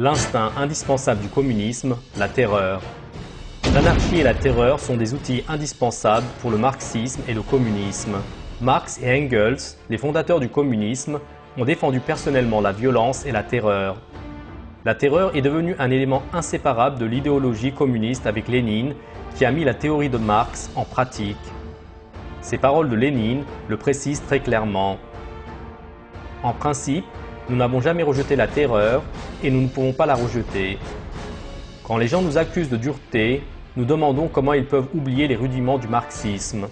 L'instinct indispensable du communisme, la terreur. L'anarchie et la terreur sont des outils indispensables pour le marxisme et le communisme. Marx et Engels, les fondateurs du communisme, ont défendu personnellement la violence et la terreur. La terreur est devenue un élément inséparable de l'idéologie communiste avec Lénine, qui a mis la théorie de Marx en pratique. Ces paroles de Lénine le précisent très clairement. En principe, nous n'avons jamais rejeté la terreur et nous ne pouvons pas la rejeter. Quand les gens nous accusent de dureté, nous demandons comment ils peuvent oublier les rudiments du marxisme.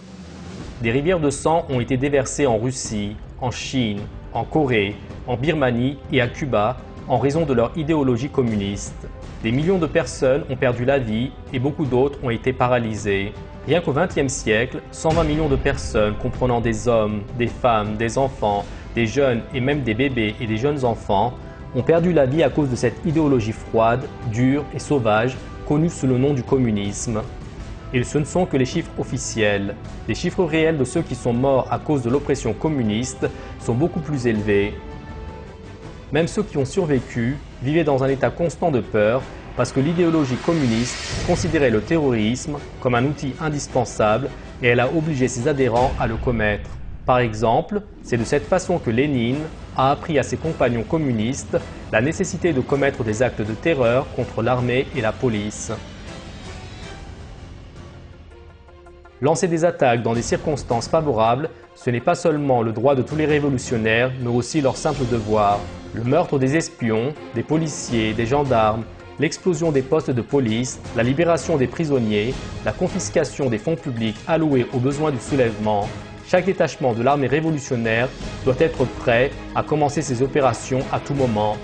Des rivières de sang ont été déversées en Russie, en Chine, en Corée, en Birmanie et à Cuba en raison de leur idéologie communiste. Des millions de personnes ont perdu la vie et beaucoup d'autres ont été paralysées. Rien qu'au XXe siècle, 120 millions de personnes comprenant des hommes, des femmes, des enfants, des jeunes et même des bébés et des jeunes enfants ont perdu la vie à cause de cette idéologie froide, dure et sauvage connue sous le nom du communisme. Et ce ne sont que les chiffres officiels. Les chiffres réels de ceux qui sont morts à cause de l'oppression communiste sont beaucoup plus élevés. Même ceux qui ont survécu vivaient dans un état constant de peur parce que l'idéologie communiste considérait le terrorisme comme un outil indispensable et elle a obligé ses adhérents à le commettre. Par exemple, c'est de cette façon que Lénine a appris à ses compagnons communistes la nécessité de commettre des actes de terreur contre l'armée et la police. Lancer des attaques dans des circonstances favorables, ce n'est pas seulement le droit de tous les révolutionnaires, mais aussi leur simple devoir. Le meurtre des espions, des policiers, des gendarmes, l'explosion des postes de police, la libération des prisonniers, la confiscation des fonds publics alloués aux besoins du soulèvement, chaque détachement de l'armée révolutionnaire doit être prêt à commencer ses opérations à tout moment.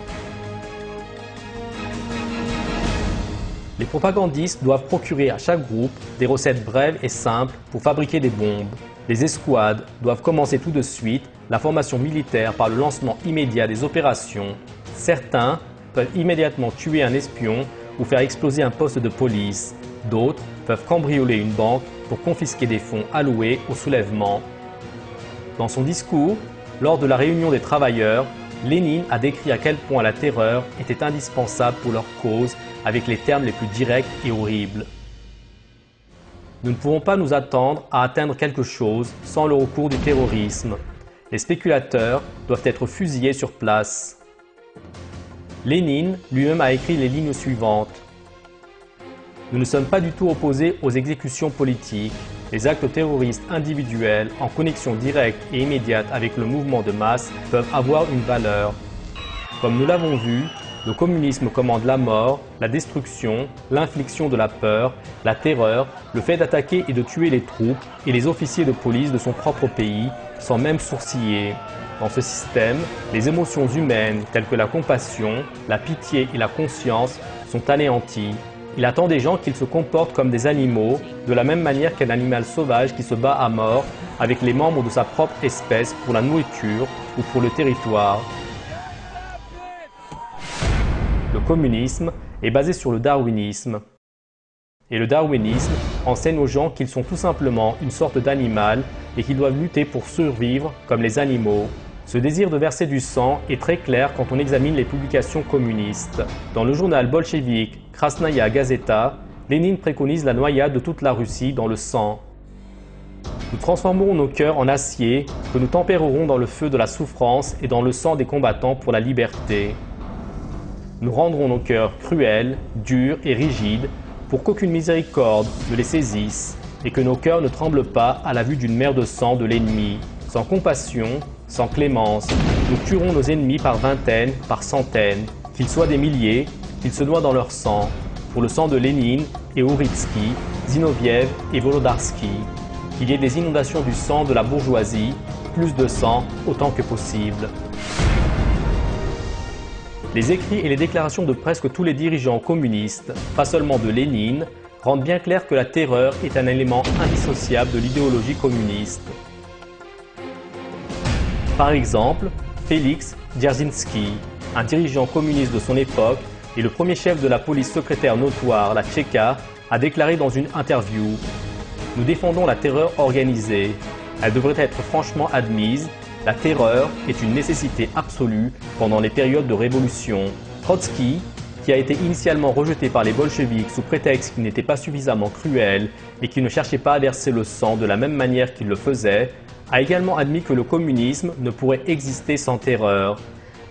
Les propagandistes doivent procurer à chaque groupe des recettes brèves et simples pour fabriquer des bombes. Les escouades doivent commencer tout de suite la formation militaire par le lancement immédiat des opérations. Certains peuvent immédiatement tuer un espion ou faire exploser un poste de police. D'autres peuvent cambrioler une banque pour confisquer des fonds alloués au soulèvement. Dans son discours, lors de la réunion des travailleurs, Lénine a décrit à quel point la terreur était indispensable pour leur cause avec les termes les plus directs et horribles. Nous ne pouvons pas nous attendre à atteindre quelque chose sans le recours du terrorisme. Les spéculateurs doivent être fusillés sur place. Lénine lui-même a écrit les lignes suivantes. Nous ne sommes pas du tout opposés aux exécutions politiques. Les actes terroristes individuels en connexion directe et immédiate avec le mouvement de masse peuvent avoir une valeur. Comme nous l'avons vu, le communisme commande la mort, la destruction, l'infliction de la peur, la terreur, le fait d'attaquer et de tuer les troupes et les officiers de police de son propre pays sans même sourciller. Dans ce système, les émotions humaines telles que la compassion, la pitié et la conscience sont anéanties. Il attend des gens qu'ils se comportent comme des animaux, de la même manière qu'un animal sauvage qui se bat à mort avec les membres de sa propre espèce pour la nourriture ou pour le territoire. Le communisme est basé sur le darwinisme. Et le darwinisme enseigne aux gens qu'ils sont tout simplement une sorte d'animal et qu'ils doivent lutter pour survivre comme les animaux. Ce désir de verser du sang est très clair quand on examine les publications communistes. Dans le journal bolchevique Krasnaya Gazeta, Lénine préconise la noyade de toute la Russie dans le sang. Nous transformerons nos cœurs en acier que nous tempérerons dans le feu de la souffrance et dans le sang des combattants pour la liberté. Nous rendrons nos cœurs cruels, durs et rigides pour qu'aucune miséricorde ne les saisisse et que nos cœurs ne tremblent pas à la vue d'une mer de sang de l'ennemi. Sans compassion, sans clémence, nous tuerons nos ennemis par vingtaines, par centaines, qu'ils soient des milliers, qu'ils se noient dans leur sang, pour le sang de Lénine et Ouritsky, Zinoviev et Volodarsky, qu'il y ait des inondations du sang de la bourgeoisie, plus de sang autant que possible. Les écrits et les déclarations de presque tous les dirigeants communistes, pas seulement de Lénine, rendent bien clair que la terreur est un élément indissociable de l'idéologie communiste. Par exemple, Félix Dzerzhinsky, un dirigeant communiste de son époque et le premier chef de la police secrétaire notoire, la Tchéka, a déclaré dans une interview Nous défendons la terreur organisée. Elle devrait être franchement admise. La terreur est une nécessité absolue pendant les périodes de révolution. Trotsky, qui a été initialement rejeté par les bolcheviks sous prétexte qu'il n'était pas suffisamment cruel et qu'il ne cherchait pas à verser le sang de la même manière qu'il le faisait, a également admis que le communisme ne pourrait exister sans terreur.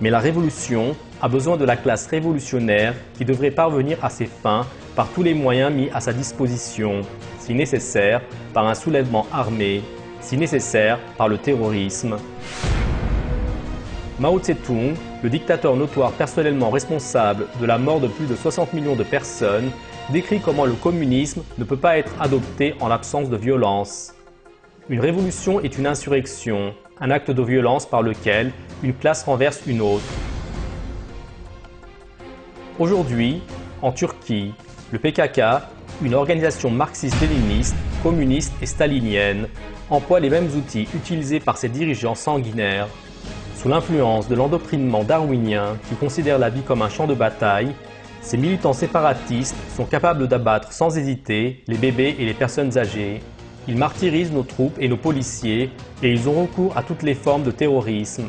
Mais la révolution a besoin de la classe révolutionnaire qui devrait parvenir à ses fins par tous les moyens mis à sa disposition, si nécessaire par un soulèvement armé, si nécessaire par le terrorisme. Mao Tse-tung, le dictateur notoire personnellement responsable de la mort de plus de 60 millions de personnes, décrit comment le communisme ne peut pas être adopté en l'absence de violence. Une révolution est une insurrection, un acte de violence par lequel une classe renverse une autre. Aujourd'hui, en Turquie, le PKK, une organisation marxiste-léniniste, communiste et stalinienne, emploie les mêmes outils utilisés par ses dirigeants sanguinaires sous l'influence de l'endoctrinement darwinien qui considère la vie comme un champ de bataille, ces militants séparatistes sont capables d'abattre sans hésiter les bébés et les personnes âgées. Ils martyrisent nos troupes et nos policiers et ils ont recours à toutes les formes de terrorisme.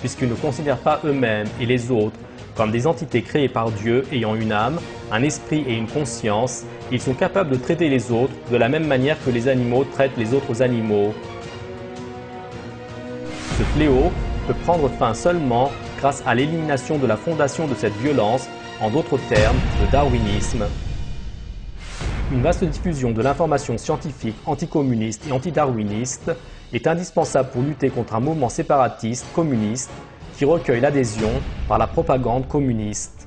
Puisqu'ils ne considèrent pas eux-mêmes et les autres comme des entités créées par Dieu ayant une âme, un esprit et une conscience, ils sont capables de traiter les autres de la même manière que les animaux traitent les autres animaux. Ce fléau peut prendre fin seulement grâce à l'élimination de la fondation de cette violence, en d'autres termes, le darwinisme. Une vaste diffusion de l'information scientifique anticommuniste et antidarwiniste est indispensable pour lutter contre un mouvement séparatiste communiste qui recueille l'adhésion par la propagande communiste.